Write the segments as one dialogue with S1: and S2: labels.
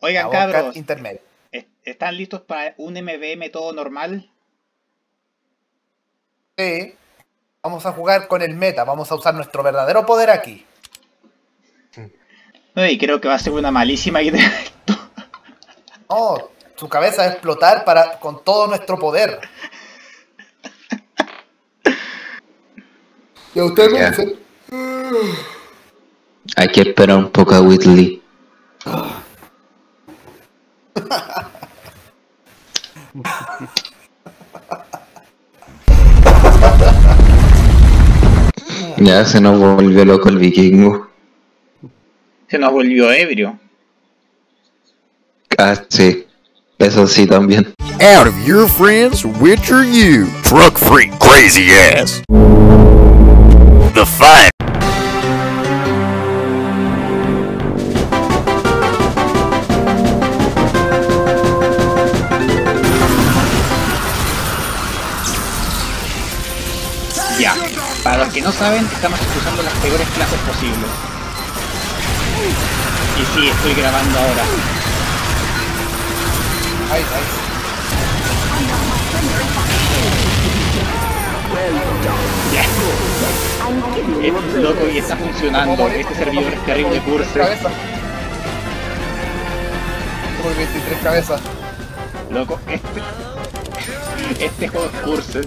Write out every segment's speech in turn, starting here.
S1: Oigan, cabros,
S2: intermedia.
S1: ¿est- ¿están listos para un MVM todo normal?
S2: Sí. Vamos a jugar con el meta. Vamos a usar nuestro verdadero poder aquí.
S1: Uy, creo que va a ser una malísima idea.
S2: No, su cabeza va a explotar para, con todo nuestro poder. Y a usted
S3: Ya.
S2: dice,
S3: Hay que esperar un poco a Whitley. Ya se nos volvió loco el vikingo.
S1: Se nos volvió ebrio.
S3: Ah, sí. Eso sí también.
S4: Out of your friends, which are you? Truck freak crazy ass. The fight.
S1: Saben, estamos usando las peores clases posibles. Y sí, estoy grabando ahora.
S2: ay.
S1: Es loco y está funcionando. Este servidor es terrible.
S2: Cabeza. Por 23 cabezas.
S1: Loco, este. Este juego es curse.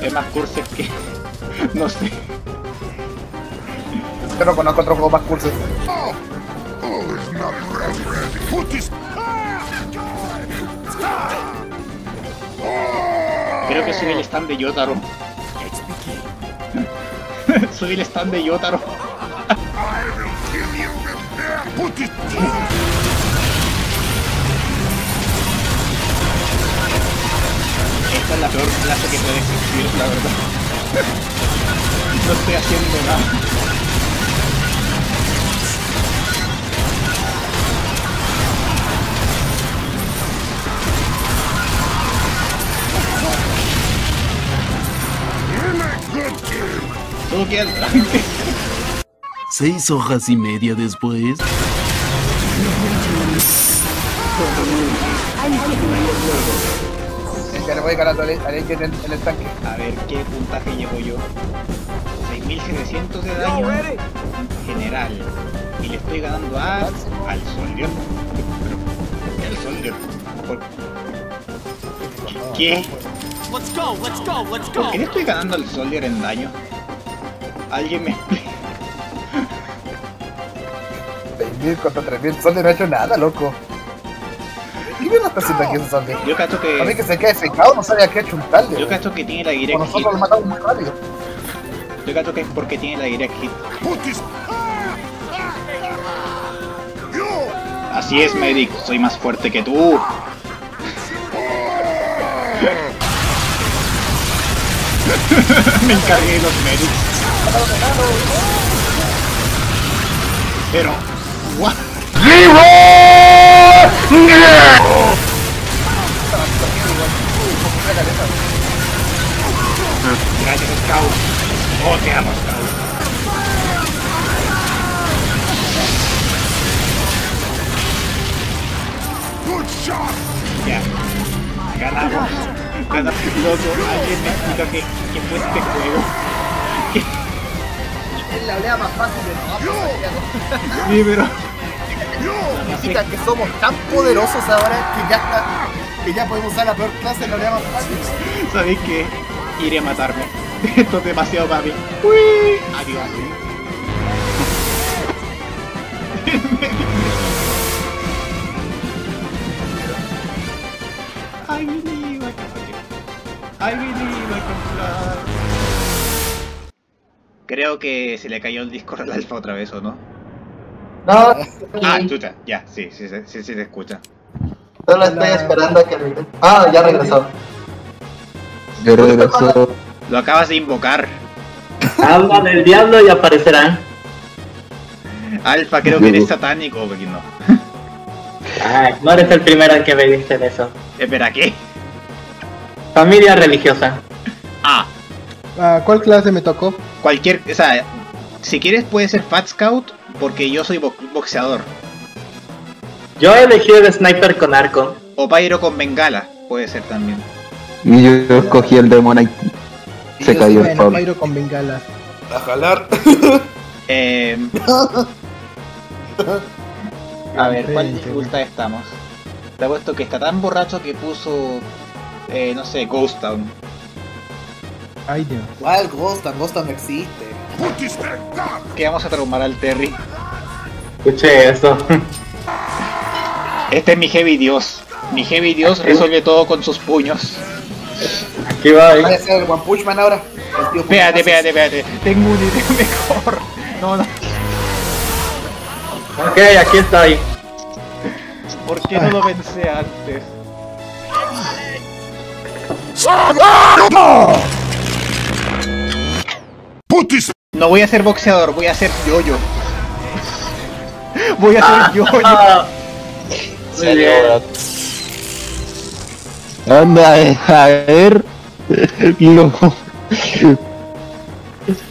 S1: Es más curse que. No sé.
S2: Yo no conozco otro juego más curso.
S1: Creo que soy el stand de Yotaro. soy el stand de Yotaro. Esta es la peor clase que puede existir, la verdad. No estoy haciendo nada. Solo queda el tanque.
S5: Seis hojas y media después.
S2: Ya le voy ganando al al en, en el tanque.
S1: A ver qué puntaje llevo yo. 6700 de daño general. Y le estoy ganando a. al Soldier. El Soldier. ¿Por qué?
S5: Let's go, let's go, let's
S1: ¿Por qué le estoy ganando al Soldier en daño? Alguien me explica.
S2: 6.000 contra 3.000 soles no ha hecho nada, loco. ¿Qué me lo está haciendo aquí ese solde?
S1: Yo cacho
S2: A mí
S1: que.
S2: que se quede secado, no sabía qué ha hecho un tal.
S1: Yo cacho que tiene la direct hit.
S2: nosotros lo matamos muy rápido.
S1: Yo cacho que es porque tiene la direct hit. Así es, Medic. Soy más fuerte que tú. Me encargué de los medics. Pero, what? Gracias, Scout. Oh, te amo, Scout. Ya. Ganamos. Ganamos. Loco, alguien me explica que, que fue este juego.
S2: Es la olea más fácil de no,
S1: Sí, pero.
S2: Significa que somos tan poderosos ahora que ya está, que ya podemos usar la peor clase en la olea más fácil.
S1: ¿Sabéis que iré a matarme? Esto es demasiado para mí. Uy, adiós. I believe I can fly. Creo que se le cayó el Discord al alfa otra vez, ¿o no?
S6: No,
S1: Ah, chucha, ya, sí, sí, sí, sí, sí se escucha.
S6: solo estoy esperando a que regrese. Ah, ya regresó.
S3: Yo regreso.
S1: Lo acabas de invocar.
S6: Habla del diablo y aparecerá.
S1: Alfa, creo que eres satánico, porque no.
S6: Ay, no eres el primero en que me dicen eso.
S1: Espera, ¿qué?
S6: Familia religiosa.
S1: Ah,
S7: Ah, ¿Cuál clase me tocó?
S1: cualquier, o sea, si quieres puede ser Fat Scout porque yo soy bo- boxeador.
S6: Yo elegí el sniper con arco.
S1: O Pyro con bengala, puede ser también.
S3: Y yo escogí el Demonite. Se cayó el Pablo.
S7: Pyro con bengala.
S2: A jalar.
S1: Eh, a ver, ¿cuál dificultad estamos? Te ha puesto que está tan borracho que puso, eh, no sé, Ghost Town.
S7: Ay, Dios.
S2: ¿Cuál Ghostan? Ghostan no existe.
S1: Que vamos a traumar al Terry.
S6: Escuché eso.
S1: Este es mi Heavy Dios. Mi Heavy Dios resuelve todo con sus puños.
S6: Aquí va.
S2: Vaya a ser el One Punch Man ahora.
S1: Espérate, espérate, espérate. Tengo una idea mejor. No, no.
S6: Ok, aquí estoy.
S1: ¿Por qué no lo pensé antes? No voy a ser boxeador, voy a ser yo-yo. Voy a ser yo-yo.
S6: Muy bien.
S3: Anda, a ver. Lo.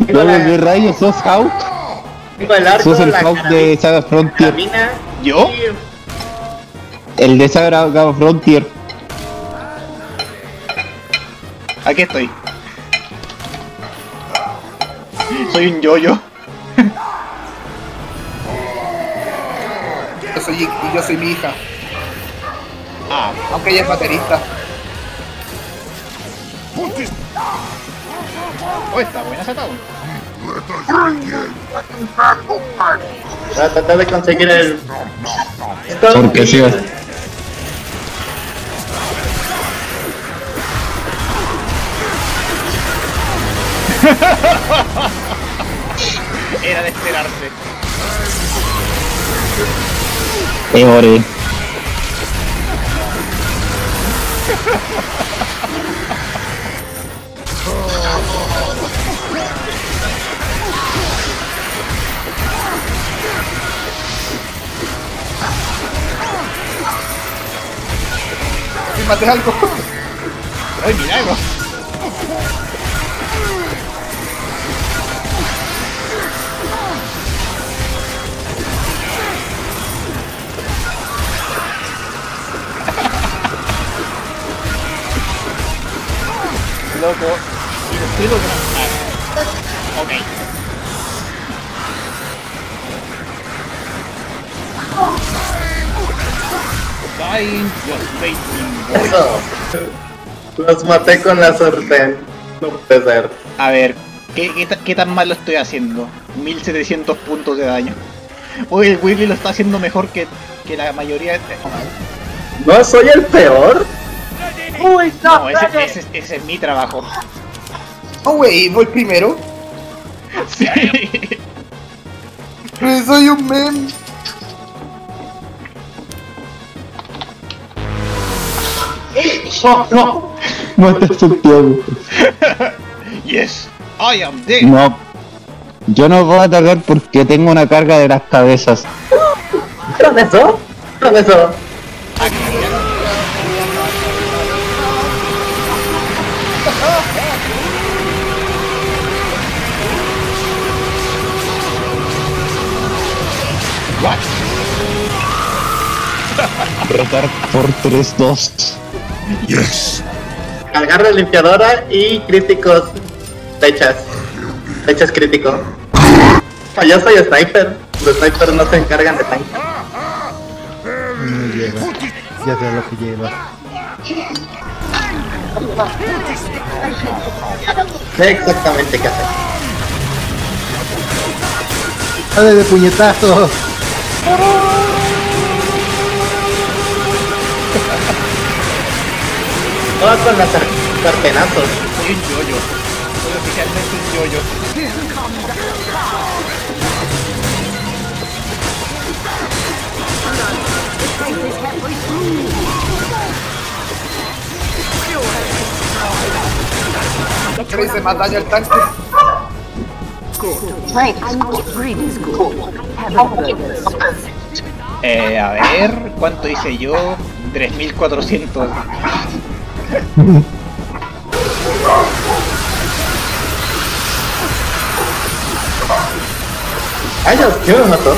S6: Tengo la-
S3: de rayos, sos Hawk.
S6: tengo el arco,
S3: Sos el Hawk de Saga Frontier.
S1: ¿Yo?
S3: El de Saga Frontier.
S1: Aquí estoy. Soy un yo-yo.
S2: Yo soy, y yo soy mi hija.
S1: Ah,
S2: Aunque ella es baterista.
S1: oh, está buena esa tabla.
S6: Voy a tratar de conseguir el.
S3: Porque sí, Eh, ore.
S2: Fíjate algo.
S1: ¡Ay, milagro! Loco. Y lo Ok. Dying was.
S6: Los maté con la sorpresa. No puede ser.
S1: A ver, ¿qué, qué, qué tan mal lo estoy haciendo? 1700 puntos de daño. Uy, el Willy lo está haciendo mejor que, que la mayoría de...
S6: ¿No soy el peor? Uy,
S1: No, ese, ese- ese es mi trabajo.
S2: Oh, wey, voy primero.
S1: Sí.
S2: Soy un meme.
S6: No, no.
S3: No te Santiago.
S1: Yes, I am dead.
S3: No. Yo no puedo atacar porque tengo una carga de las cabezas.
S6: ¿Vieron eso? ¿Vieron eso?
S3: Retar por 3-2.
S6: Cargar la limpiadora y críticos. Flechas. Flechas crítico. Yo soy sniper. Los snipers no se encargan de tanque.
S7: No. Ya sé lo que lleva.
S6: Sé exactamente qué hacer.
S7: ¡Dale de puñetazo!
S6: Todo con las sartenazos.
S1: Soy un yoyo. Soy oficialmente un yoyo.
S2: ¿Qué le hice más daño al tanque?
S1: Eh, a ver, ¿cuánto hice yo? 3400.
S6: ¡Ay, ¿Qué me mató?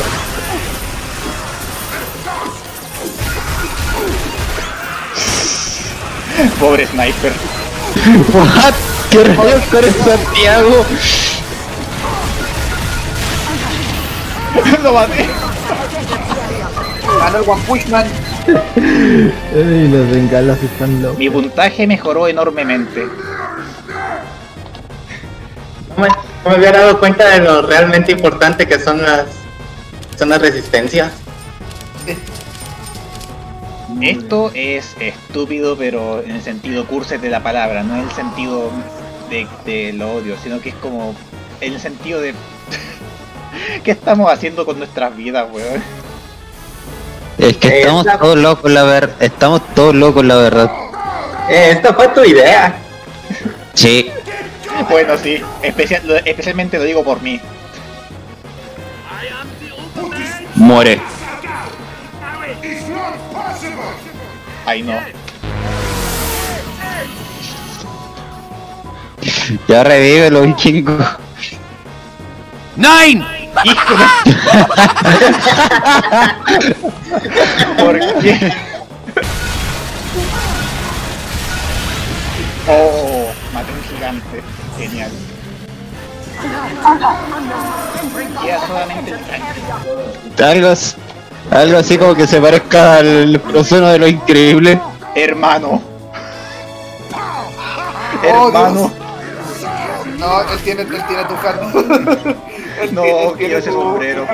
S1: Pobre sniper.
S3: What? ¿Qué rayos eres Santiago?
S1: Lo maté.
S2: Ganó el One Push Man.
S7: Ay, los bengalas están locos.
S1: Mi puntaje mejoró enormemente.
S6: No me, no me había dado cuenta de lo realmente importante que son las son las resistencias.
S1: Esto es estúpido, pero en el sentido curses de la palabra, no en el sentido de, de lo odio, sino que es como en el sentido de ¿qué estamos haciendo con nuestras vidas, weón?
S3: Es que estamos todos locos, la verdad. Estamos todos locos, la verdad.
S6: Eh, esta fue tu idea.
S3: Sí.
S1: Bueno, sí, especial- especialmente lo digo por mí.
S3: Muere.
S1: Ay, no.
S3: Ya revive los vikingos.
S5: Nine!
S1: ¡Hijo de- ¿Por qué? Oh, maté un gigante. Genial. Queda solamente el tanque.
S3: Algo, algo así como que se parezca al proceso de lo increíble.
S1: Hermano.
S2: Oh,
S1: Hermano.
S2: No, él tiene, él tiene tu hand.
S1: No, yo ese sombrero.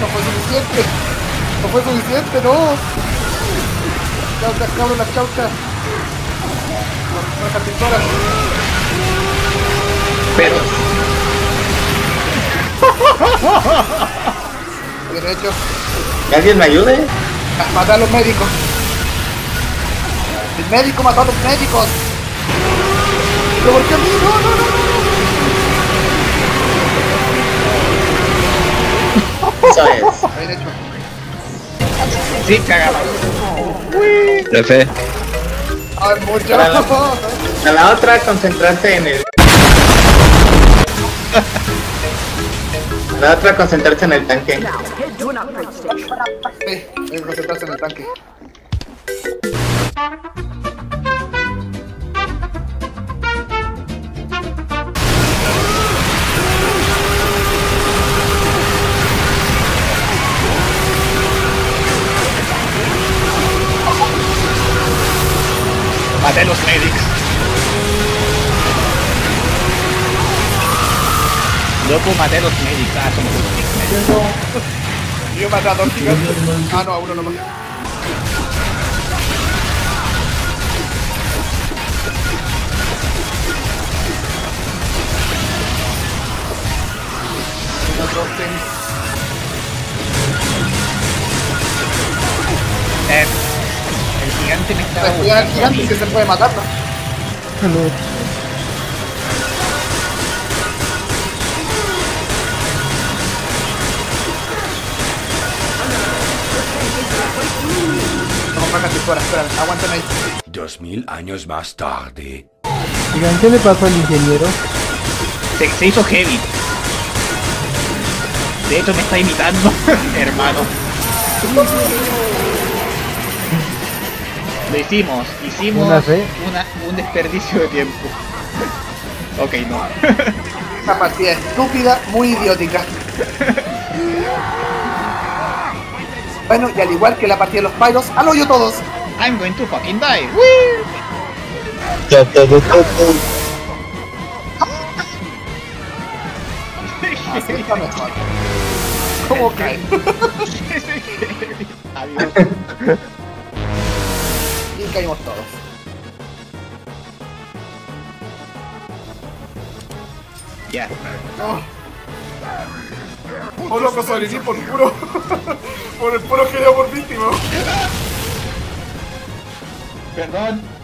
S2: no fue suficiente. No fue suficiente, no. Chaucas, cabros, las chaucas. Las carpintoras.
S1: Pero
S2: Bien hecho.
S6: ¿Que alguien me ayude?
S2: Ma- Matar a los médicos. El médico mató a los médicos. ¿Pero por qué a mí? No, no, no.
S6: Eso es.
S1: Sí, cagamos.
S3: F.
S2: Ay, mucho.
S6: Para la- A la otra, concentrarse en el. A la otra, concentrarse en el tanque.
S2: Sí, hay que concentrarse en el tanque.
S1: Maté los medics. Loco, maté los medics. Ah, somos unos X-Men.
S2: Yo maté a dos gigantes. Ah, no, a uno. Otro tenis.
S1: Eh, el gigante me buscando a
S2: gigante que se puede matar. ¿no? No carpintoras, espérame, aguántame ahí.
S5: Dos mil años más tarde.
S7: Digan, ¿qué le pasó al ingeniero?
S1: Se, se hizo heavy. De hecho me está imitando, hermano. Lo hicimos, hicimos
S7: Una fe.
S1: una- un desperdicio de tiempo. ok, no.
S2: Esta partida estúpida, muy idiótica. Bueno, y al igual que la partida de los Pyros, al hoyo todos.
S1: I'm going to fucking die.
S2: Así está mejor. ¿Cómo cae?
S1: Adiós.
S2: Y caímos todos.
S1: Ya.
S2: Oh, loco, sobreviví por puro. por el puro que por víctima.
S1: Perdón.